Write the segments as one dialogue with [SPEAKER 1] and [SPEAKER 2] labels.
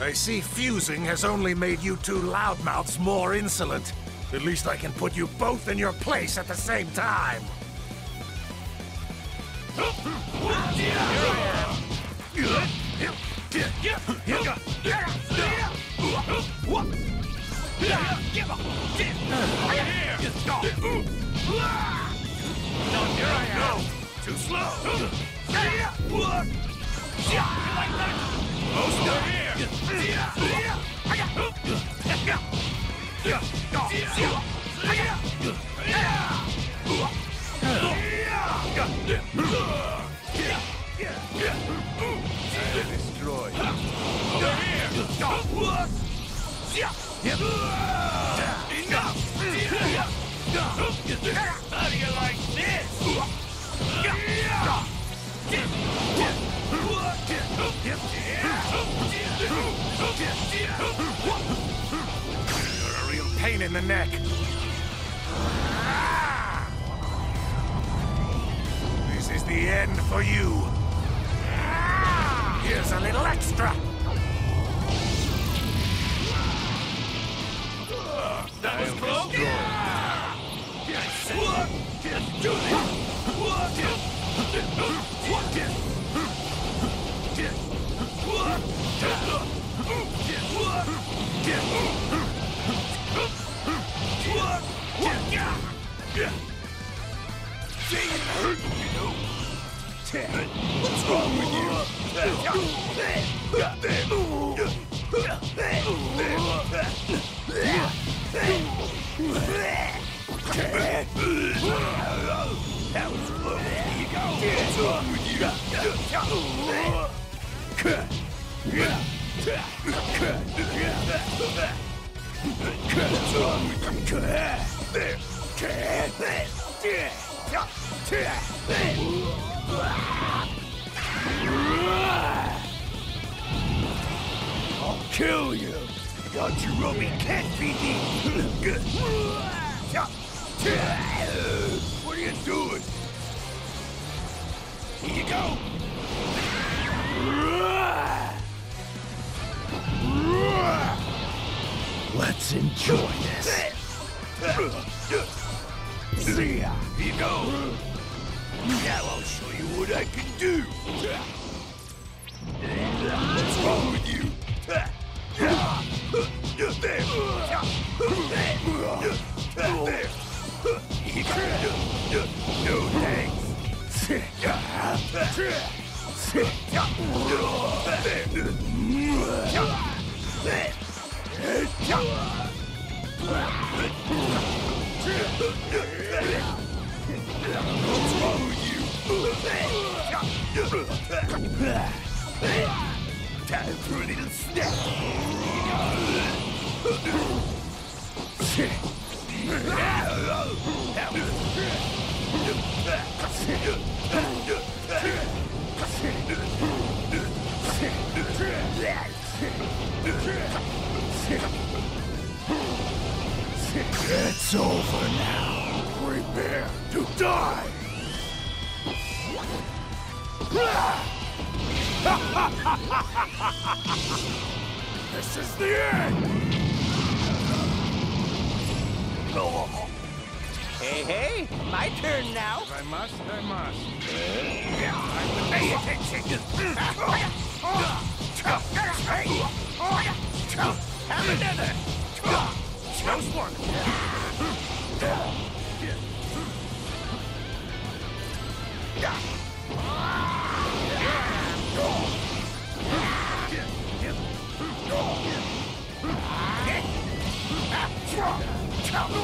[SPEAKER 1] I see fusing has only made you two loudmouths more insolent. At least I can put you both in your place at the same time. Too slow. Destroy.
[SPEAKER 2] How do you like this?
[SPEAKER 1] You're a real pain in the neck. This is the end for you. Here's a little extra.
[SPEAKER 2] That was close.
[SPEAKER 1] What's kill you. Yajirobe can't be the. What are you doing? Here you go. Let's enjoy this. See ya. Here you go. Now I'll show you what I can do. What's wrong with you? you! Time for a little It's over now. Prepare to die. This is the end.
[SPEAKER 3] Hey, hey, my turn now.
[SPEAKER 1] I must, I must. Pay attention.
[SPEAKER 3] Have another.
[SPEAKER 1] Close one. Attention.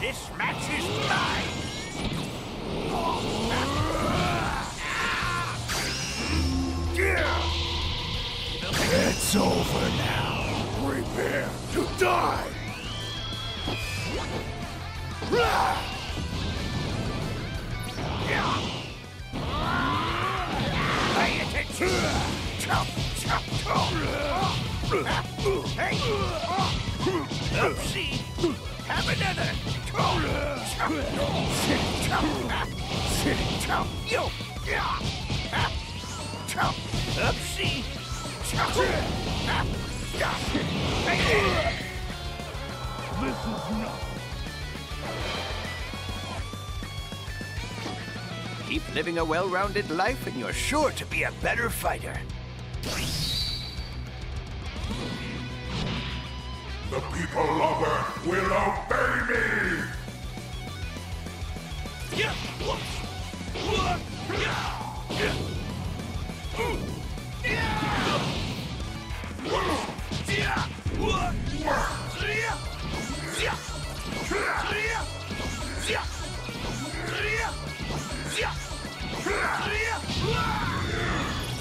[SPEAKER 1] This match is mine. It's over now. Prepare to die. Oopsie! Have another! Yo! Oopsie! This is not. Keep living a well-rounded life and you're sure to be a better fighter.
[SPEAKER 2] The people of Earth will obey me!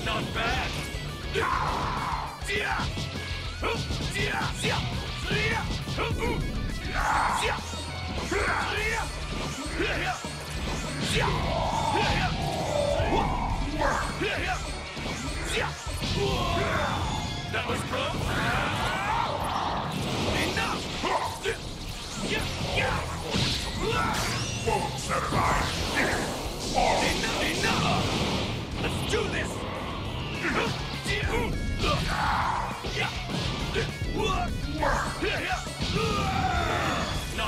[SPEAKER 3] Not bad. That was close.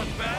[SPEAKER 3] Not bad.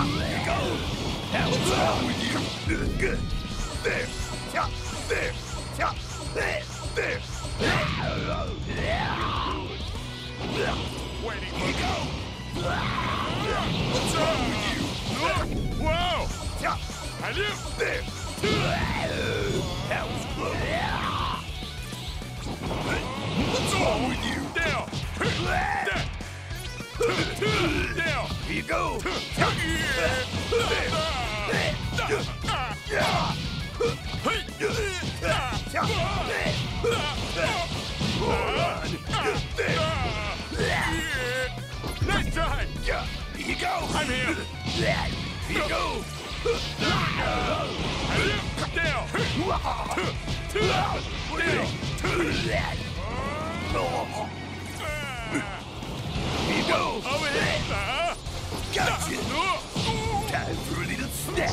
[SPEAKER 3] Here
[SPEAKER 1] you go. Now what's wrong with you? Good. There, there, there, there, there.
[SPEAKER 3] Waiting
[SPEAKER 1] you go.
[SPEAKER 3] You?
[SPEAKER 1] There. Go.
[SPEAKER 3] Nice try.
[SPEAKER 1] Here you go.
[SPEAKER 3] I'm here.
[SPEAKER 1] Here you go.
[SPEAKER 3] I. Down.
[SPEAKER 1] Here you go.
[SPEAKER 3] Over here.
[SPEAKER 1] Gotcha! Time for a little snack!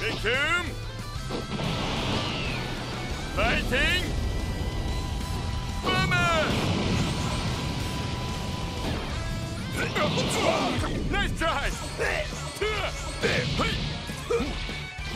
[SPEAKER 3] Victim! Fighting! Bomber! Nice try!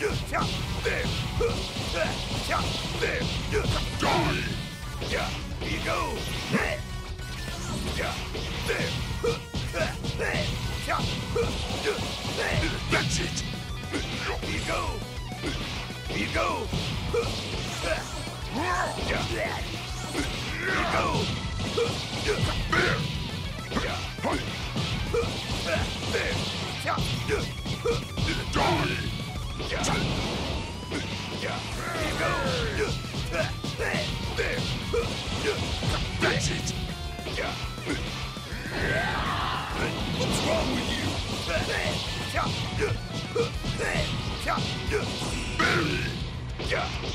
[SPEAKER 1] Here you go.
[SPEAKER 4] That's it!
[SPEAKER 1] Here you go. Here you go. Here you go.
[SPEAKER 4] That's
[SPEAKER 1] There.